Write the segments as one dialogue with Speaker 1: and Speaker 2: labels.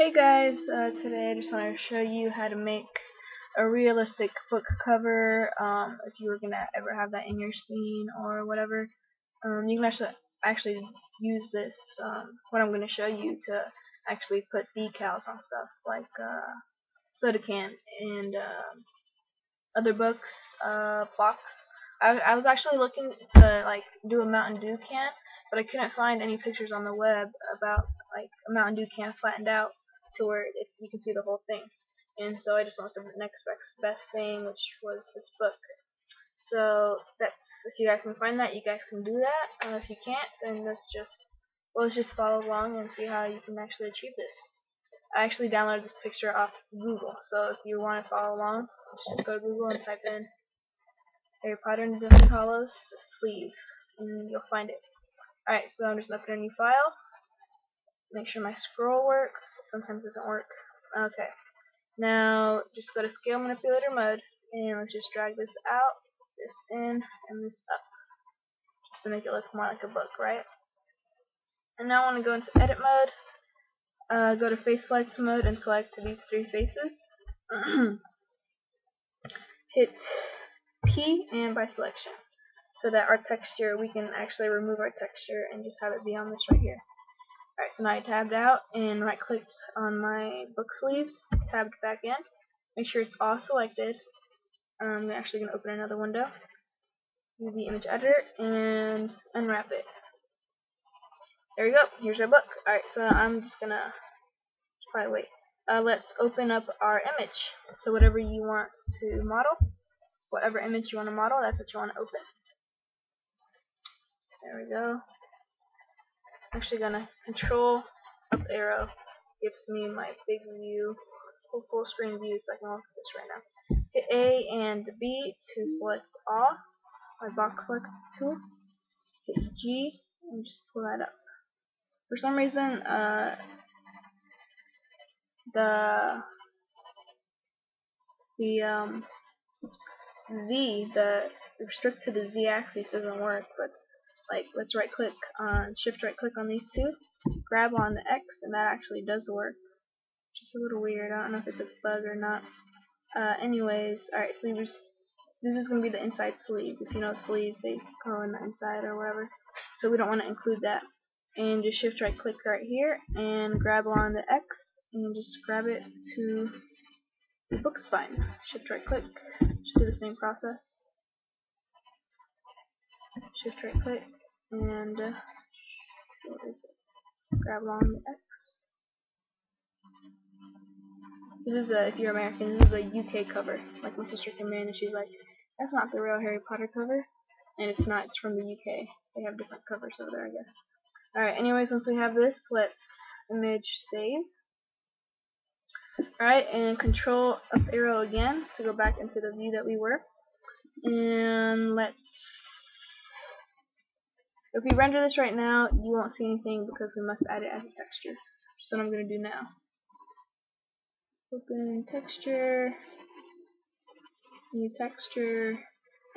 Speaker 1: Hey guys, uh, today I just want to show you how to make a realistic book cover um, if you were going to ever have that in your scene or whatever. Um, you can actually actually use this, um, what I'm going to show you, to actually put decals on stuff like uh, soda can and uh, other books, uh, box. I, I was actually looking to like do a Mountain Dew can, but I couldn't find any pictures on the web about like a Mountain Dew can flattened out to where it, you can see the whole thing. And so I just with the next best thing, which was this book. So that's if you guys can find that, you guys can do that. Uh, if you can't, then let's just well, let's just follow along and see how you can actually achieve this. I actually downloaded this picture off Google, so if you want to follow along, just go to Google and type in Harry Potter and the Deathly Hallows sleeve, and you'll find it. Alright, so I'm just going to a new file. Make sure my scroll works. Sometimes it doesn't work. Okay. Now, just go to Scale Manipulator mode, and let's just drag this out, this in, and this up. Just to make it look more like a book, right? And now I want to go into Edit mode. Uh, go to Face Select mode and select these three faces. Hit P and by selection so that our texture, we can actually remove our texture and just have it be on this right here. Alright, so now I tabbed out and right clicked on my book sleeves, tabbed back in. Make sure it's all selected. I'm actually going to open another window, use the image editor, and unwrap it. There we go, here's our book. Alright, so I'm just going to, probably wait. Uh, let's open up our image. So whatever you want to model, whatever image you want to model, that's what you want to open. There we go. Actually gonna control up arrow gives me my big view, full, full screen view so I can look at this right now. Hit A and B to select all, my box select tool. Hit G and just pull that up. For some reason, uh, the the um, Z, the restrict to the Z axis doesn't work, but like let's right click on shift right click on these two grab on the X and that actually does work. Just a little weird. I don't know if it's a bug or not. Uh, anyways alright so just, this is to be the inside sleeve. If you know sleeves they go in the inside or whatever. So we don't want to include that. And just shift right click right here and grab on the X and just grab it to the book spine. Shift right click. Just do the same process. Shift right click and uh, what is it? Grab the X. This is a, if you're American, this is a UK cover. Like my sister came in and she's like, that's not the real Harry Potter cover. And it's not, it's from the UK. They have different covers over there, I guess. Alright, anyways, once we have this, let's image save. Alright, and control up arrow again to go back into the view that we were. And let's if we render this right now, you won't see anything because we must add it as a texture. So what I'm going to do now. Open texture, new texture,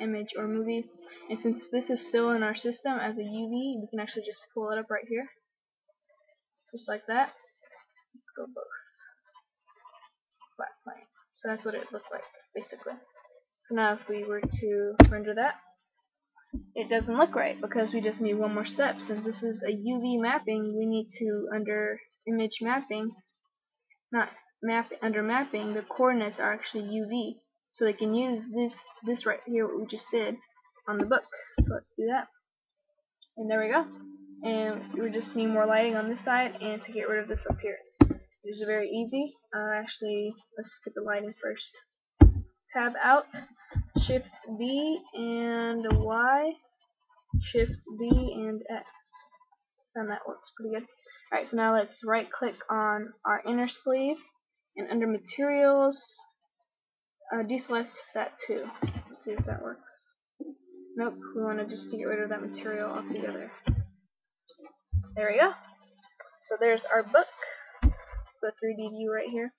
Speaker 1: image or movie. And since this is still in our system as a UV, we can actually just pull it up right here. Just like that. Let's go both. Flat plane. So that's what it looked like, basically. So now if we were to render that, it doesn't look right because we just need one more step. Since this is a UV mapping, we need to, under image mapping, not map under mapping, the coordinates are actually UV. So they can use this, this right here, what we just did, on the book. So let's do that. And there we go. And we just need more lighting on this side and to get rid of this up here. It's very easy. Uh, actually, let's get the lighting first. Tab out, Shift B and Y, Shift B and X. And that works pretty good. Alright, so now let's right click on our inner sleeve and under materials, uh, deselect that too. Let's see if that works. Nope, we want to just get rid of that material altogether. There we go. So there's our book, the 3D view right here.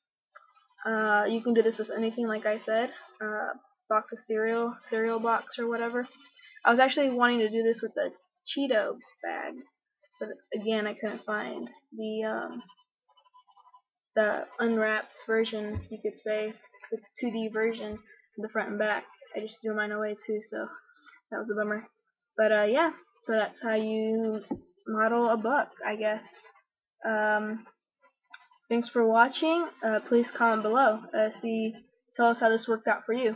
Speaker 1: Uh, you can do this with anything like I said. Uh, box of cereal, cereal box or whatever. I was actually wanting to do this with the Cheeto bag, but again I couldn't find the um, the unwrapped version, you could say, the 2D version, the front and back. I just threw mine away too, so that was a bummer. But uh, yeah, so that's how you model a buck, I guess. Um, thanks for watching. Uh, please comment below. Uh, see, tell us how this worked out for you.